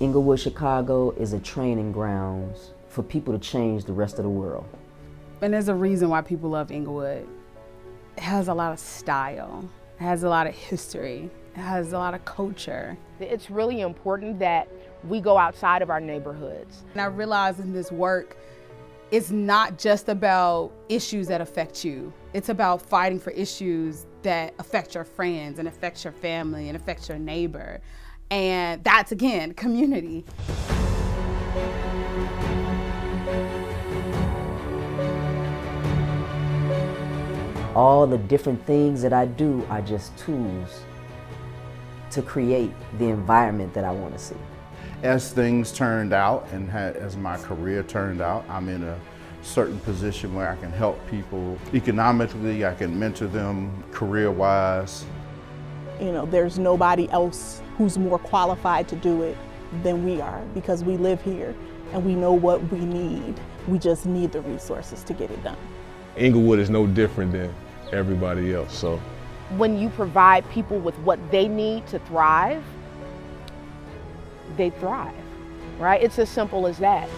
Englewood, Chicago is a training grounds for people to change the rest of the world. And there's a reason why people love Englewood. It has a lot of style, it has a lot of history, it has a lot of culture. It's really important that we go outside of our neighborhoods. And I realize in this work, it's not just about issues that affect you. It's about fighting for issues that affect your friends and affect your family and affect your neighbor. And that's again, community. All the different things that I do are just tools to create the environment that I want to see. As things turned out and as my career turned out, I'm in a certain position where I can help people economically, I can mentor them career-wise. You know, there's nobody else who's more qualified to do it than we are because we live here and we know what we need. We just need the resources to get it done. Englewood is no different than everybody else, so. When you provide people with what they need to thrive, they thrive, right? It's as simple as that.